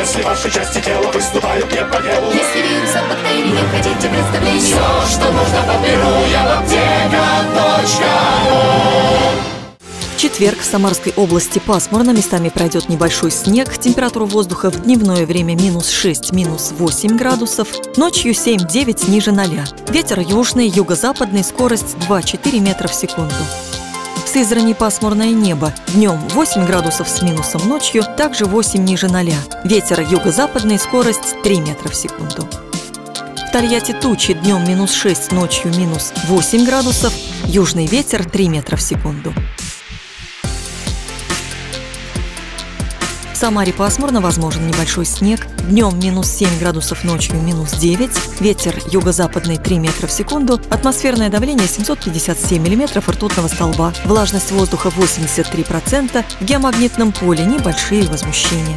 Если ваши части тела выступают не по делу. Если вирусов, бактерий не хотите представления Все, что нужно, подберу я в аптека.ру В четверг в Самарской области пасмурно, местами пройдет небольшой снег, температура воздуха в дневное время минус 6, минус 8 градусов, ночью 7-9 ниже 0. Ветер южный, юго-западный, скорость 2-4 метра в секунду. Сызрани пасмурное небо. Днем 8 градусов с минусом, ночью также 8 ниже 0. Ветер юго-западный, скорость 3 метра в секунду. В Тольятти тучи, днем минус 6, ночью минус 8 градусов, южный ветер 3 метра в секунду. Самаре пасмурно, возможен небольшой снег. Днем минус 7 градусов, ночью минус 9. Ветер юго-западный 3 метра в секунду. Атмосферное давление 757 миллиметров ртутного столба. Влажность воздуха 83%. В геомагнитном поле небольшие возмущения.